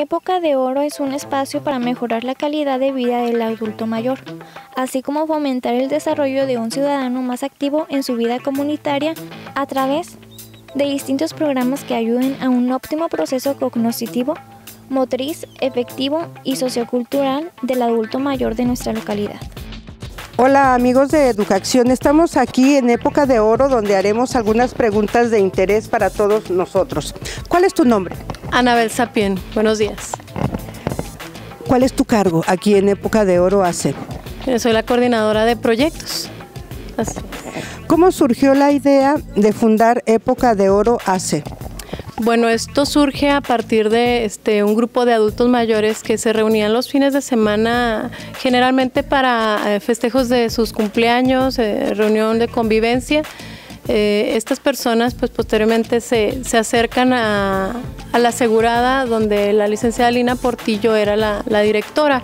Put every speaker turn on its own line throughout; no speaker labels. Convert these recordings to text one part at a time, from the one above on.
Época de Oro es un espacio para mejorar la calidad de vida del adulto mayor, así como fomentar el desarrollo de un ciudadano más activo en su vida comunitaria a través de distintos programas que ayuden a un óptimo proceso cognitivo, motriz, efectivo y sociocultural del adulto mayor de nuestra localidad.
Hola amigos de Educación, estamos aquí en época de oro donde haremos algunas preguntas de interés para todos nosotros. ¿Cuál es tu nombre?
Anabel Sapien, buenos días.
¿Cuál es tu cargo aquí en época de oro ACE?
Soy la coordinadora de proyectos.
¿Cómo surgió la idea de fundar Época de Oro ACE?
Bueno, esto surge a partir de este, un grupo de adultos mayores que se reunían los fines de semana, generalmente para eh, festejos de sus cumpleaños, eh, reunión de convivencia. Eh, estas personas pues posteriormente se, acercan a, la asegurada donde la licenciada Lina Portillo era la, directora.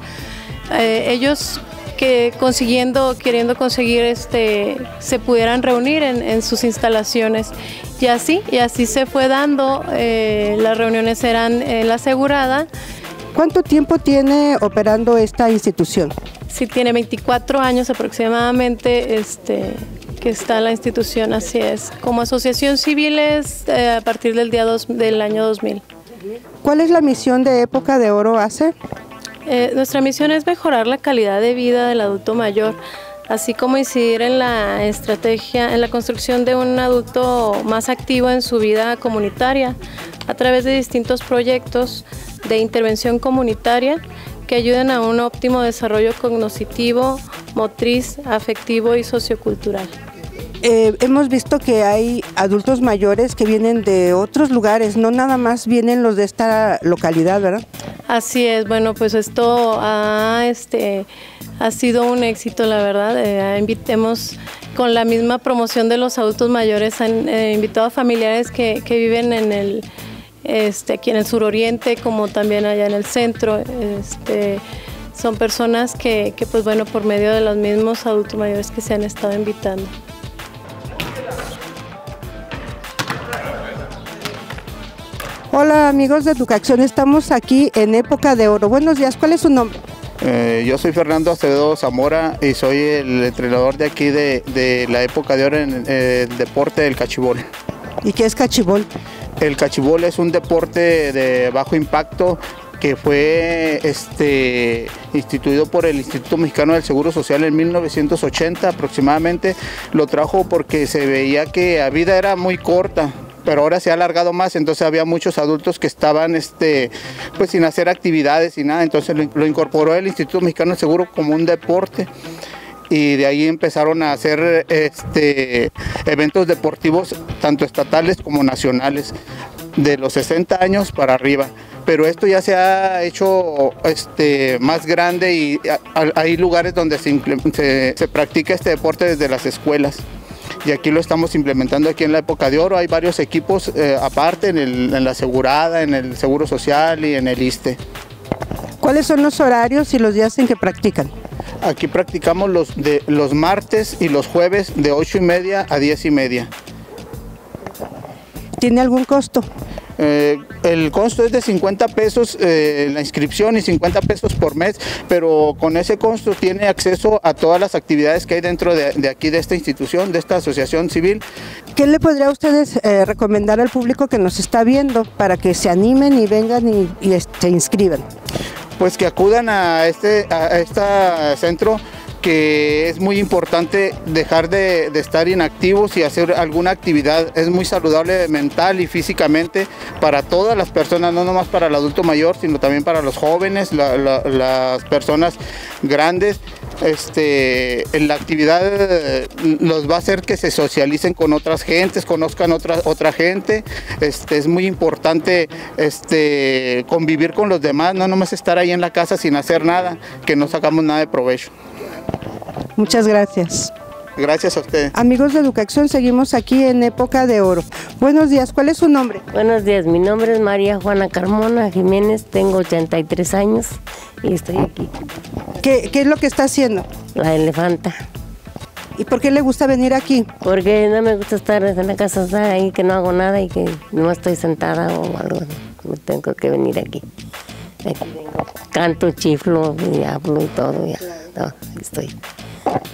ellos que consiguiendo, queriendo conseguir este, se pudieran reunir en, sus instalaciones. Y así, y así se fue dando, eh, las reuniones eran en la asegurada.
¿Cuánto tiempo tiene operando esta institución?
Sí, tiene 24 años aproximadamente este, que está la institución, así es. Como asociación civil es eh, a partir del, día dos, del año 2000.
¿Cuál es la misión de Época de Oro hace?
Eh, nuestra misión es mejorar la calidad de vida del adulto mayor, así como incidir en la estrategia, en la construcción de un adulto más activo en su vida comunitaria a través de distintos proyectos de intervención comunitaria que ayuden a un óptimo desarrollo cognitivo, motriz, afectivo y sociocultural.
Eh, hemos visto que hay adultos mayores que vienen de otros lugares, no nada más vienen los de esta localidad, ¿verdad?
Así es, bueno, pues esto ha, este, ha sido un éxito, la verdad. Eh, invitemos con la misma promoción de los adultos mayores, han eh, invitado a familiares que, viven en el, este, aquí en el suroriente, como también allá en el centro. Este, son personas que, que, pues bueno, por medio de los mismos adultos mayores que se han estado invitando.
Hola amigos de Educación, estamos aquí en Época de Oro. Buenos días, ¿cuál es su nombre?
Eh, yo soy Fernando Acevedo Zamora y soy el entrenador de aquí de, la Época de Oro en eh, el deporte del cachibol.
¿Y qué es cachibol?
El cachibol es un deporte de bajo impacto que fue este, instituido por el Instituto Mexicano del Seguro Social en 1980 aproximadamente. Lo trajo porque se veía que la vida era muy corta, pero ahora se ha alargado más, entonces había muchos adultos que estaban este, pues sin hacer actividades y nada, entonces lo, incorporó el Instituto Mexicano de Seguro como un deporte y de ahí empezaron a hacer este, eventos deportivos tanto estatales como nacionales de los 60 años para arriba. Pero esto ya se ha hecho este, más grande y hay lugares donde se practica este deporte desde las escuelas y aquí lo estamos implementando aquí en la época de oro. Hay varios equipos eh, aparte en, la asegurada, en el Seguro Social y en el ISTE.
¿Cuáles son los horarios y los días en que practican?
Aquí practicamos los, de, los martes y los jueves de 8 y media a 10 y media.
¿Tiene algún costo?
Eh, el costo es de 50 pesos eh, la inscripción y 50 pesos por mes, pero con ese costo tiene acceso a todas las actividades que hay dentro de, aquí, de esta institución, de esta asociación civil.
¿Qué le podría a ustedes eh, recomendar al público que nos está viendo para que se animen y vengan y, y se este, inscriban?
Pues que acudan a este, a este centro que es muy importante dejar de, estar inactivos y hacer alguna actividad. Es muy saludable mental y físicamente para todas las personas, no nomás para el adulto mayor, sino también para los jóvenes, las personas grandes. Este, la actividad eh, los va a hacer que se socialicen con otras gentes, conozcan otra, gente. Este, es muy importante este, convivir con los demás, no nomás estar ahí en la casa sin hacer nada, que no sacamos nada de provecho.
Muchas gracias.
Gracias a usted.
Amigos de Educación, seguimos aquí en Época de Oro. Buenos días, ¿cuál es su nombre?
Buenos días, mi nombre es María Juana Carmona Jiménez, tengo 83 años y estoy aquí.
¿Qué, es lo que está haciendo?
La elefanta.
¿Y por qué le gusta venir aquí?
Porque no me gusta estar en la casa, estar ahí que no hago nada y que no estoy sentada o algo. tengo que venir aquí. Aquí vengo, canto, chiflo, y hablo y todo, ya. Todo, estoy.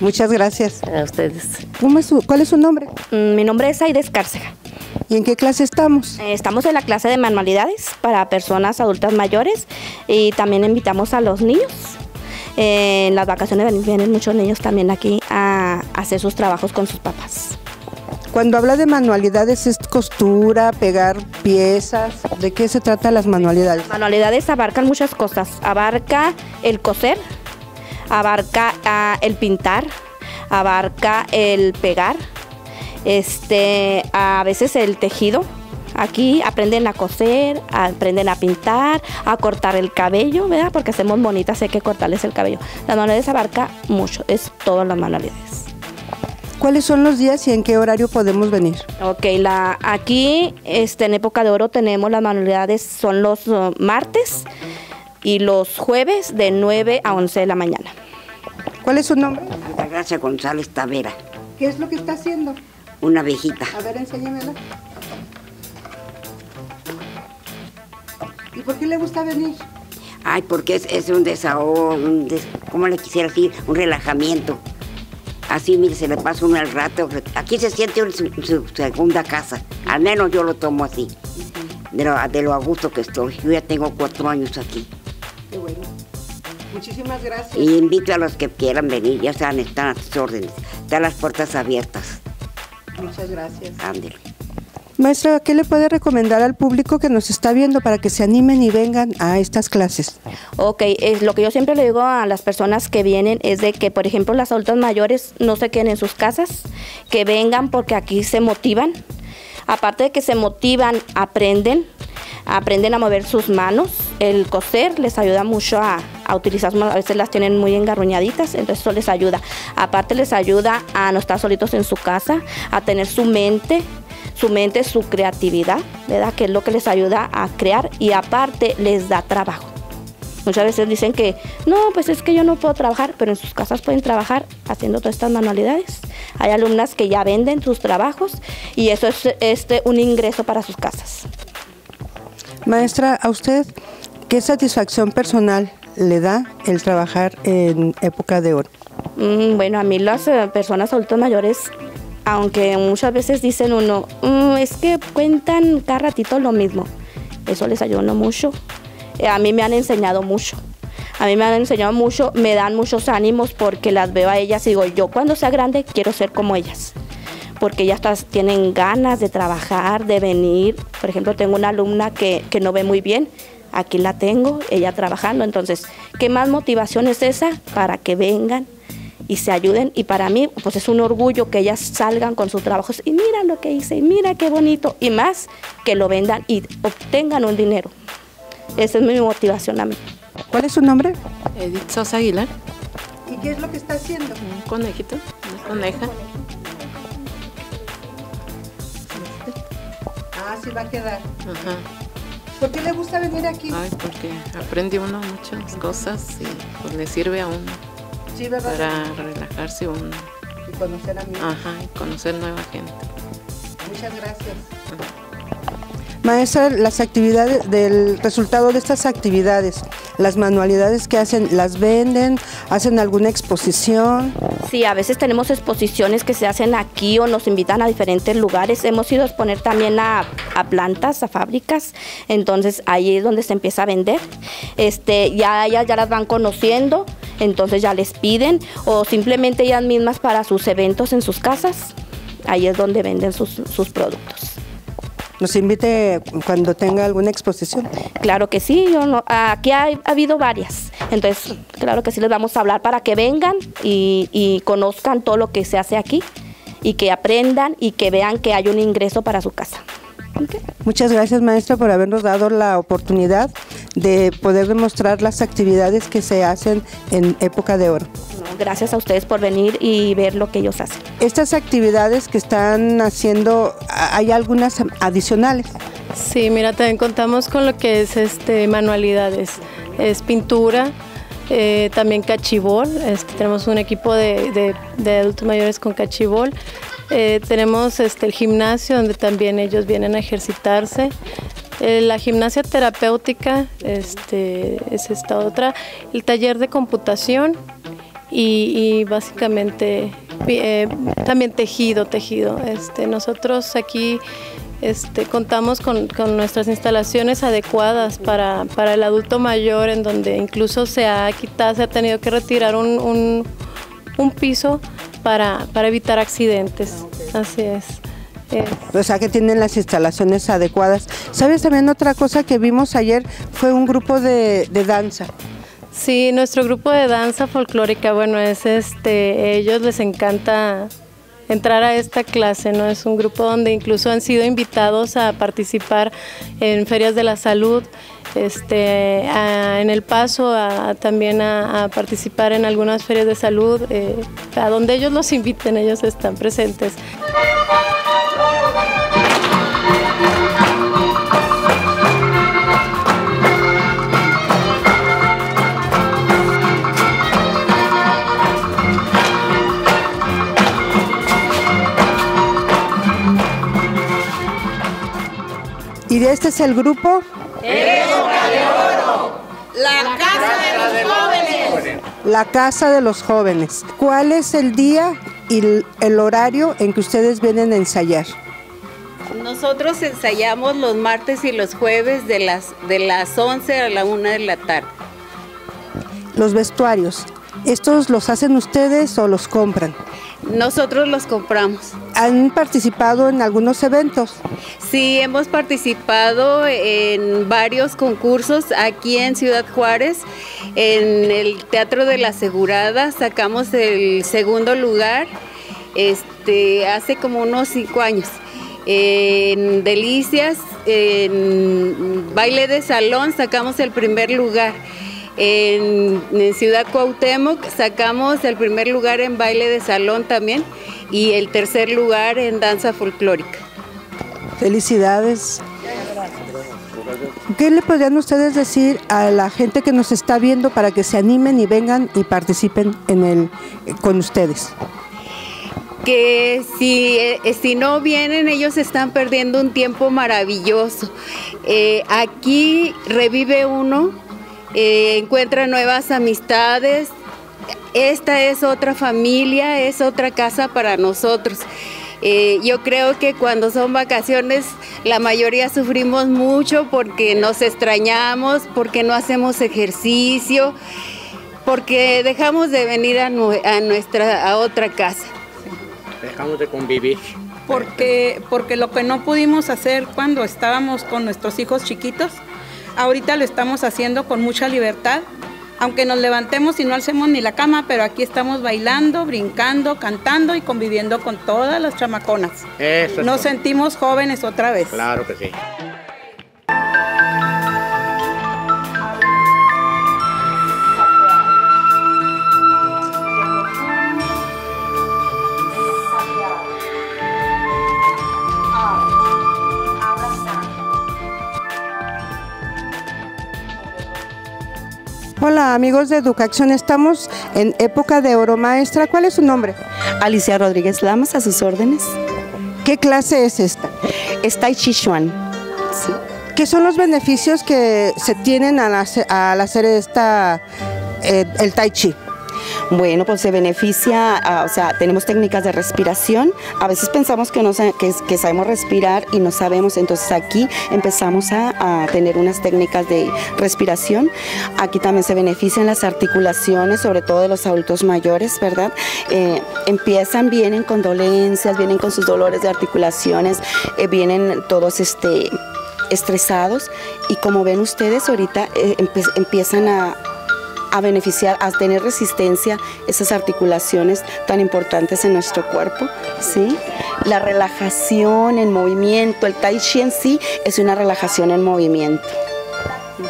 Muchas gracias.
A ustedes.
¿Cómo es su- ¿Cuál es su nombre?
Mm, Mi nombre es Aide Escárcega.
¿Y en qué clase estamos?
Eh, Estamos en la clase de manualidades para personas adultas mayores y también invitamos a los niños. Eh, en las vacaciones vienen muchos niños también aquí a hacer sus trabajos con sus papás.
Cuando habla de manualidades, ¿es costura, pegar piezas? ¿De qué se trata las manualidades?
Manualidades abarcan muchas cosas. Abarca el coser, abarca ah, el pintar, abarca el pegar, este, a veces el tejido. Aquí aprenden a coser, aprenden a pintar, a cortar el cabello, ¿verdad? Porque hacemos bonitas, hay que cortarles el cabello. Las manualidades abarca mucho, es todas las manualidades.
¿Cuáles son los días y en qué horario podemos venir?
Ok, la, aquí este, en época de oro tenemos las manualidades, son los uh, martes y los jueves de 9 a 11 de la mañana.
¿Cuál es su nombre?
Altagracia González Tavera,
¿Qué es lo que está haciendo?
una abejita.
A ver, enséñamela. ¿Y por qué le gusta venir?
Ay, porque es, es un desahogo, un des- ¿cómo le quisiera decir? Un relajamiento. Así, mire, se le pasa uno el rato. Aquí se siente en su, su segunda casa. Al menos yo lo tomo así. De lo, de lo a gusto que estoy. Yo ya tengo cuatro años aquí.
Qué bueno. Muchísimas gracias.
Y invito a los que quieran venir. Ya saben, están a sus órdenes. Están las puertas abiertas.
Muchas gracias.
Ándele.
Maestra, ¿qué le puede recomendar al público que nos está viendo para que se animen y vengan a estas clases?
Ok, es lo que yo siempre le digo a las personas que vienen es de que, por ejemplo, las adultas mayores no se queden en sus casas, que vengan porque aquí se motivan. Aparte de que se motivan, aprenden, aprenden a mover sus manos. El coser les ayuda mucho a, a utilizar, a veces las tienen muy engarruñaditas, entonces eso les ayuda. Aparte les ayuda a no estar solitos en su casa, a tener su mente, su mente, su creatividad, ¿verdad? Que es lo que les ayuda a crear y aparte les da trabajo. Muchas veces dicen que no, pues es que yo no puedo trabajar, pero en sus casas pueden trabajar haciendo todas estas manualidades. Hay alumnas que ya venden sus trabajos y eso es este, un ingreso para sus casas.
Maestra, ¿a usted qué satisfacción personal le da el trabajar en época de oro?
Mm, bueno, a mí las eh, personas adultas mayores, aunque muchas veces dicen uno, "Mm, es que cuentan cada ratito lo mismo, eso les ayuda mucho. Eh, a mí me han enseñado mucho. A mí me han enseñado mucho, me dan muchos ánimos porque las veo a ellas y digo, yo cuando sea grande quiero ser como ellas. Porque ellas tienen ganas de trabajar, de venir. Por ejemplo, tengo una alumna que, que no ve muy bien, aquí la tengo, ella trabajando. Entonces, ¿qué más motivación es esa para que vengan y se ayuden? Y para mí, pues es un orgullo que ellas salgan con sus trabajos y mira lo que hice, y mira qué bonito. Y más que lo vendan y obtengan un dinero. Esa es mi motivación a mí.
¿Cuál es su nombre?
Edith Sosa Aguilar,
¿Y qué es lo que está haciendo?
un conejito, una coneja.
Ah, sí va a quedar.
Ajá.
¿Por qué le gusta venir aquí?
Ay, porque aprende uno muchas cosas y pues le sirve a uno
Sí, ¿verdad?
para relajarse uno.
Y conocer a mí.
Ajá, y conocer nueva gente.
Muchas gracias. Maestra, las actividades, del resultado de estas actividades, las manualidades que hacen, ¿las venden? ¿Hacen alguna exposición?
Sí, a veces tenemos exposiciones que se hacen aquí o nos invitan a diferentes lugares. Hemos ido a exponer también a, a plantas, a fábricas. Entonces ahí es donde se empieza a vender. Este, ya ellas ya las van conociendo, entonces ya les piden o simplemente ellas mismas para sus eventos en sus casas. Ahí es donde venden sus, sus productos.
Nos invite cuando tenga alguna exposición.
Claro que sí, yo no- aquí ha, ha habido varias. Entonces, claro que sí les vamos a hablar para que vengan y, y conozcan todo lo que se hace aquí y que aprendan y que vean que hay un ingreso para su casa.
Muchas gracias, maestra, por habernos dado la oportunidad de poder demostrar las actividades que se hacen en época de oro.
Gracias a ustedes por venir y ver lo que ellos hacen.
Estas actividades que están haciendo, hay algunas adicionales.
Sí, mira, también contamos con lo que es este manualidades, es pintura, eh, también cachibol, este, tenemos un equipo de, de- de adultos mayores con cachibol, Eh, tenemos este, el gimnasio donde también ellos vienen a ejercitarse, Eh, la gimnasia terapéutica este, es esta otra, el taller de computación y, básicamente eh, también tejido, tejido. Este, nosotros aquí este, contamos con, nuestras instalaciones adecuadas para, el adulto mayor, en donde incluso se ha quitado, se ha tenido que retirar un, piso para, evitar accidentes. Así es.
O sea que tienen las instalaciones adecuadas. ¿Sabes también otra cosa que vimos ayer? Fue un grupo de, danza.
Sí, nuestro grupo de danza folclórica, bueno, es este, ellos les encanta entrar a esta clase, ¿no? Es un grupo donde incluso han sido invitados a participar en ferias de la salud, este, en el paso también a, participar en algunas ferias de salud, eh, a donde ellos los inviten, ellos están presentes.
Este es el grupo?
La Casa de los Jóvenes.
La Casa de los Jóvenes. ¿Cuál es el día y el horario en que ustedes vienen a ensayar?
Nosotros ensayamos los martes y los jueves de las, de las 11 a la 1 de la tarde.
Los vestuarios, ¿estos los hacen ustedes o los compran?
Nosotros los compramos.
¿Han participado en algunos eventos?
Sí, hemos participado en varios concursos aquí en Ciudad Juárez. En el Teatro de la Asegurada sacamos el segundo lugar este, hace como unos cinco años. En Delicias, en baile de salón, sacamos el primer lugar. En, Ciudad Cuauhtémoc sacamos el primer lugar en baile de salón también y el tercer lugar en danza folclórica.
Felicidades. ¿Qué le podrían ustedes decir a la gente que nos está viendo para que se animen y vengan y participen en el, con ustedes?
que si, eh, si, no vienen ellos están perdiendo un tiempo maravilloso. Eh, aquí revive uno eh, encuentra nuevas amistades. Esta es otra familia, es otra casa para nosotros. Eh, yo creo que cuando son vacaciones la mayoría sufrimos mucho porque nos extrañamos, porque no hacemos ejercicio, porque dejamos de venir a, nuestra a otra casa.
Dejamos de convivir.
Porque, porque lo que no pudimos hacer cuando estábamos con nuestros hijos chiquitos, Ahorita lo estamos haciendo con mucha libertad, aunque nos levantemos y no hacemos ni la cama, pero aquí estamos bailando, brincando, cantando y conviviendo con todas las chamaconas. nos sentimos jóvenes otra vez.
Claro que sí.
Hola amigos de Educación, estamos en época de oro maestra. ¿Cuál es su nombre?
Alicia Rodríguez Lamas, a sus órdenes.
¿Qué clase es esta?
Es Tai Chi Chuan.
¿Qué son los beneficios que se tienen al hacer, esta, eh, el Tai Chi?
Bueno, pues se beneficia, ah, o sea, tenemos técnicas de respiración. A veces pensamos que, no, que, sabemos respirar y no sabemos, entonces aquí empezamos a, tener unas técnicas de respiración. Aquí también se benefician las articulaciones, sobre todo de los adultos mayores, ¿verdad? Eh, empiezan, vienen con dolencias, vienen con sus dolores de articulaciones, eh, vienen todos este estresados y como ven ustedes ahorita eh, empiezan a, a beneficiar, a tener resistencia esas articulaciones tan importantes en nuestro cuerpo, ¿sí? La relajación en movimiento, el tai chi en sí es una relajación en movimiento.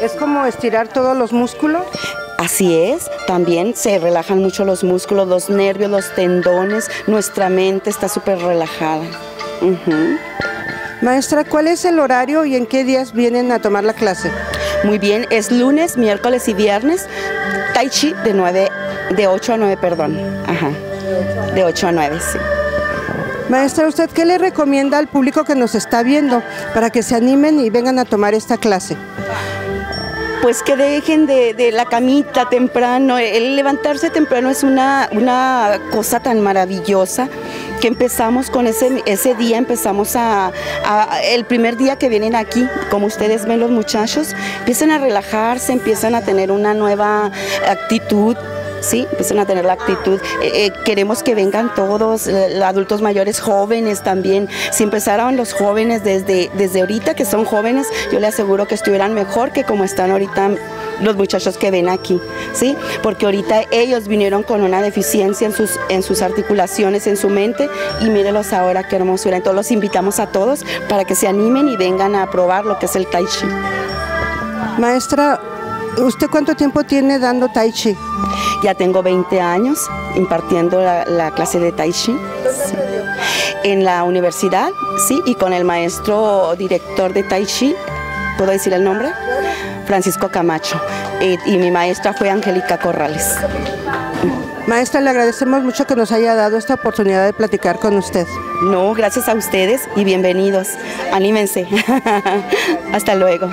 ¿Es como estirar todos los músculos?
Así es, también se relajan mucho los músculos, los nervios, los tendones, nuestra mente está súper relajada.
Maestra, ¿cuál es el horario y en qué días vienen a tomar la clase?
Muy bien, es lunes, miércoles y viernes. Tai Chi de 9, de 8 a 9, perdón. Ajá. De 8 a 9, sí.
Maestra, ¿usted qué le recomienda al público que nos está viendo para que se animen y vengan a tomar esta clase?
Pues que dejen de, la camita temprano. El levantarse temprano es una, una cosa tan maravillosa que empezamos con ese, ese día, empezamos a, el primer día que vienen aquí, como ustedes ven los muchachos, empiezan a relajarse, empiezan a tener una nueva actitud, ¿sí? Empiezan a tener la actitud. Eh, eh, queremos que vengan todos, eh, adultos mayores, jóvenes también. Si empezaron los jóvenes desde, desde ahorita, que son jóvenes, yo le aseguro que estuvieran mejor que como están ahorita los muchachos que ven aquí, ¿sí? Porque ahorita ellos vinieron con una deficiencia en sus, en sus articulaciones, en su mente, y mírelos ahora qué hermosura. Entonces los invitamos a todos para que se animen y vengan a probar lo que es el Tai Chi.
Maestra, ¿usted cuánto tiempo tiene dando Tai Chi?
Ya tengo 20 años impartiendo la, clase de Tai Chi. En la universidad, sí, y con el maestro director de Tai Chi, ¿puedo decir el nombre? Francisco Camacho. y mi maestra fue Angélica Corrales.
Maestra, le agradecemos mucho que nos haya dado esta oportunidad de platicar con usted.
No, gracias a ustedes y bienvenidos. Anímense. Hasta luego.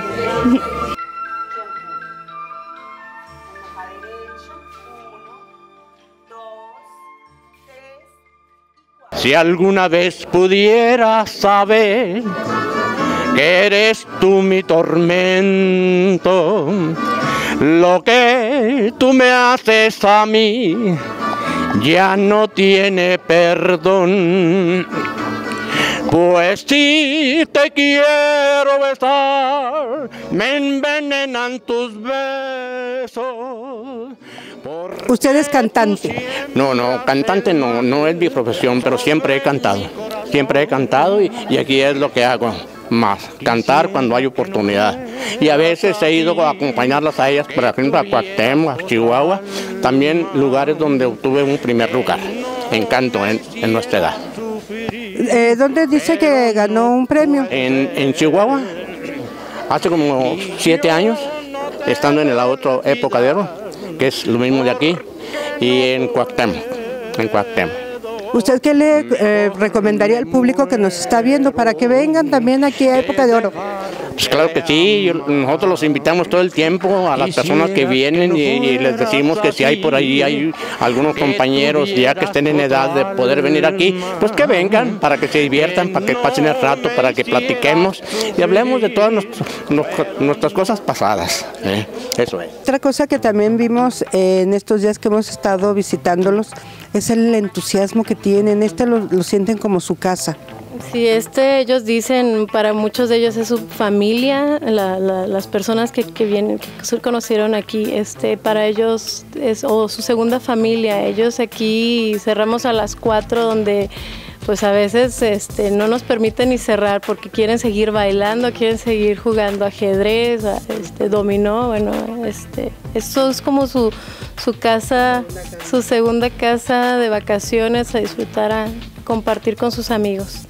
Si alguna vez pudiera saber que eres tú mi tormento, lo que tú me haces a mí ya no tiene perdón. Pues si te quiero besar, me envenenan tus besos.
¿Usted es cantante?
No, no, cantante no, no es mi profesión, pero siempre he cantado. Siempre he cantado y, aquí es lo que hago más, cantar cuando hay oportunidad. Y a veces he ido a acompañarlas a ellas, por ejemplo, a Cuauhtémoc, a Chihuahua, también lugares donde obtuve un primer lugar en canto en, nuestra edad.
Eh, ¿Dónde dice que ganó un premio?
En, en Chihuahua, hace como siete años, estando en la otra época de oro que es lo mismo de aquí, y en Cuauhtémoc, en.
¿Usted qué le eh, recomendaría al público que nos está viendo para que vengan también aquí a Época de Oro?
Pues claro que sí, nosotros los invitamos todo el tiempo a las personas que vienen y, les decimos que si hay por ahí hay algunos compañeros ya que estén en edad de poder venir aquí, pues que vengan para que se diviertan, para que pasen el rato, para que platiquemos y hablemos de todas nuestras cosas pasadas. ¿eh? Eso es.
Otra cosa que también vimos en estos días que hemos estado visitándolos es el entusiasmo que tienen, este lo sienten como su casa.
Sí, este, ellos dicen, para muchos de ellos es su familia, las personas que, vienen, que se conocieron aquí, este, para ellos es o su segunda familia. Ellos aquí cerramos a las cuatro donde pues a veces este, no nos permiten ni cerrar porque quieren seguir bailando, quieren seguir jugando ajedrez, este, dominó, bueno, este, eso es como su, su casa, su segunda casa de vacaciones a disfrutar, a compartir con sus amigos.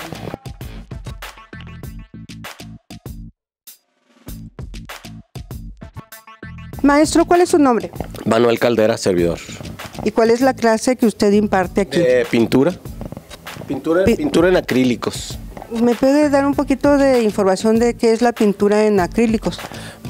Maestro, ¿cuál es su nombre?
Manuel Caldera, servidor.
¿Y cuál es la clase que usted imparte aquí?
Eh, pintura. Pintura, pintura en acrílicos.
¿Me puede dar un poquito de información de qué es la pintura en acrílicos?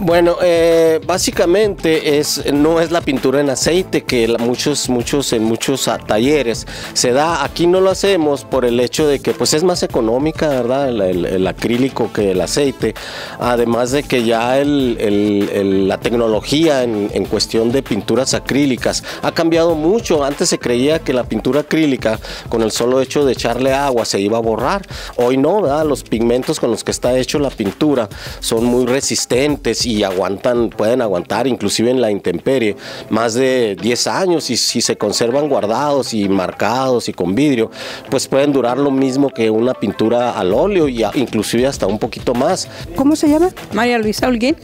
Bueno, eh, básicamente es no es la pintura en aceite que muchos muchos en muchos talleres se da. Aquí no lo hacemos por el hecho de que pues es más económica, verdad, el, acrílico que el aceite. Además de que ya la tecnología en, en, cuestión de pinturas acrílicas ha cambiado mucho. Antes se creía que la pintura acrílica con el solo hecho de echarle agua se iba a borrar. Hoy no, ¿verdad? Los pigmentos con los que está hecho la pintura son muy resistentes aguantan, pueden aguantar inclusive en la intemperie más de 10 años y si se conservan guardados y marcados y con vidrio, pues pueden durar lo mismo que una pintura al óleo y inclusive hasta un poquito más.
¿Cómo se llama?
María Luisa Holguín.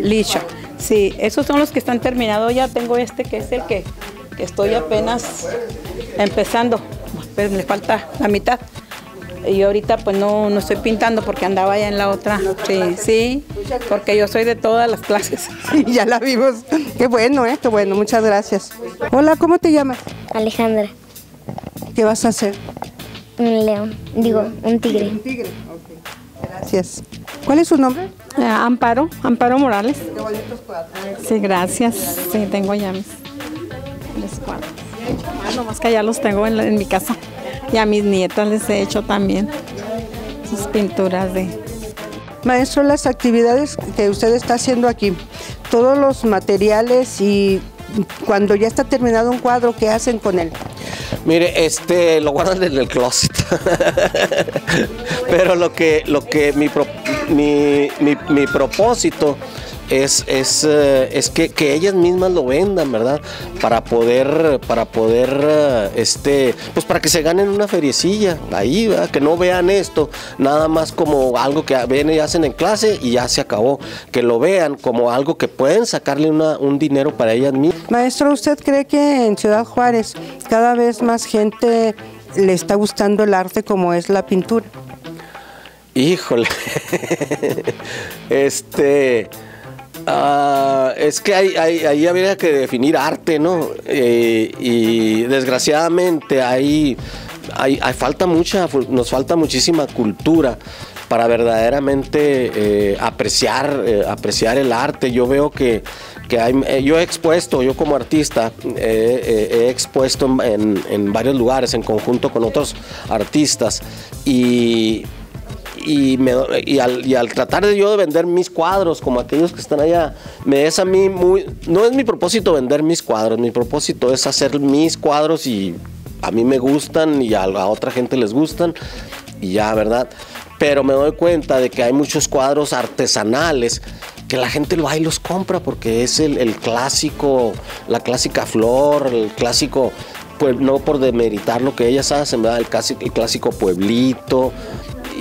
Licha. Sí, esos son los que están terminados ya. Tengo este que es el que, que estoy apenas empezando. Pero me falta la mitad. Y ahorita pues no, no estoy pintando porque andaba ya en la otra. Sí, sí, porque yo soy de todas las clases.
Sí, ya la vimos. Qué bueno, ¿eh? Qué bueno, muchas gracias. Hola, ¿cómo te llamas?
Alejandra.
¿Qué vas a hacer?
Un león, digo, un tigre.
Un tigre, ok. Gracias. ¿Cuál es su nombre?
Eh, Amparo, Amparo Morales. Sí, gracias. Sí, tengo ya mis, mis cuadros. No más que ya los tengo en, la- en mi casa. Y a mis nietas les he hecho también sus pinturas de...
Maestro, las actividades que usted está haciendo aquí, todos los materiales y cuando ya está terminado un cuadro, ¿qué hacen con él?
Mire, este, lo guardan en el closet. Pero lo que, lo que mi, pro- mi, mi- mi propósito es, es, eh, es que, que ellas mismas lo vendan, ¿verdad? Para poder, para poder, eh, este, pues para que se ganen una feriecilla ahí, ¿verdad? Que no vean esto nada más como algo que ven y hacen en clase y ya se acabó. Que lo vean como algo que pueden sacarle una- un dinero para ellas mismas.
Maestro, ¿usted cree que en Ciudad Juárez cada vez más gente le está gustando el arte como es la pintura?
Híjole. este. Ah, es que hay- hay- ahí habría que definir arte, ¿no? Eh, y desgraciadamente hay, hay, hay falta mucha, nos falta muchísima cultura para verdaderamente eh, apreciar, eh, apreciar el arte. Yo veo que, que hay, yo he expuesto, yo como artista, he expuesto en, en- en varios lugares en conjunto con otros artistas y y, al, tratar de yo de vender mis cuadros como aquellos que están allá, me es a mí muy... No es mi propósito vender mis cuadros, mi propósito es hacer mis cuadros y a mí me gustan y a, otra gente les gustan y ya, ¿verdad? Pero me doy cuenta de que hay muchos cuadros artesanales que la gente lo va y los compra porque es el, clásico, la clásica flor, el clásico pues no por demeritar lo que ellas hacen, ¿verdad? El clásico, el clásico pueblito.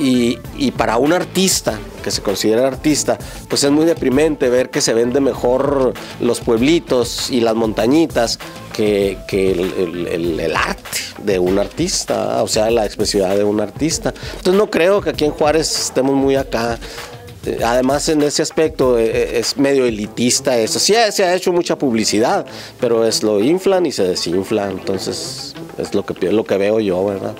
Y, para un artista que se considera artista, pues es muy deprimente ver que se vende mejor los pueblitos y las montañitas que, el, el- arte de un artista, o sea, la expresividad de un artista. Entonces no creo que aquí en Juárez estemos muy acá. Eh, Además, en ese aspecto eh, es medio elitista eso. Sí se ha hecho mucha publicidad, pero es lo inflan y se desinfla. Entonces, es lo que, lo que veo yo, ¿verdad?